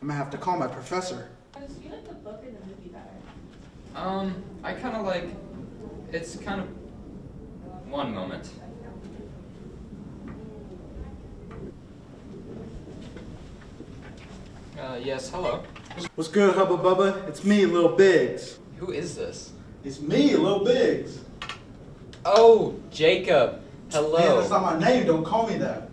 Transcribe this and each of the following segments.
I'm gonna have to call my professor. Do you like the book or the movie better? Um, I kind of like. It's kind of. One moment. Uh, yes, hello. What's good, Hubba Bubba? It's me, Lil Biggs. Who is this? It's me, Lil Biggs. Oh, Jacob. Hello. Man, that's not my name. Don't call me that.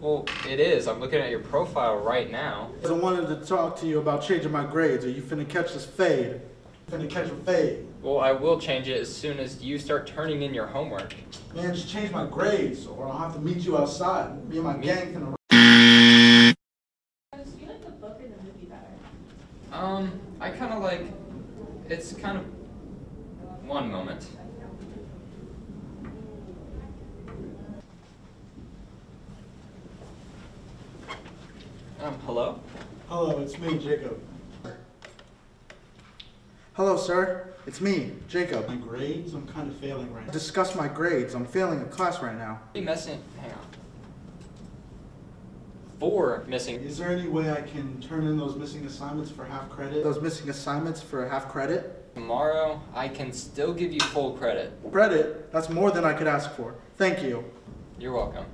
Well, it is. I'm looking at your profile right now. 'Cause I wanted to talk to you about changing my grades. Are you finna catch this fade? Finna catch a fade. Well, I will change it as soon as you start turning in your homework. Man, just change my grades, or I'll have to meet you outside. Me and my Me- gang finna. Do you like the book or the movie better? Um, I kind of like. It's kind of. One moment. Um, hello? Hello, it's me, Jacob. Hello, sir. It's me, Jacob. My grades? I'm kind of failing right now. Discuss my grades. I'm failing a class right now. Are you messing? Hang on. Four missing. Is there any way I can turn in those missing assignments for half credit? Those missing assignments for half credit? Tomorrow, I can still give you full credit. Credit? That's more than I could ask for. Thank you. You're welcome.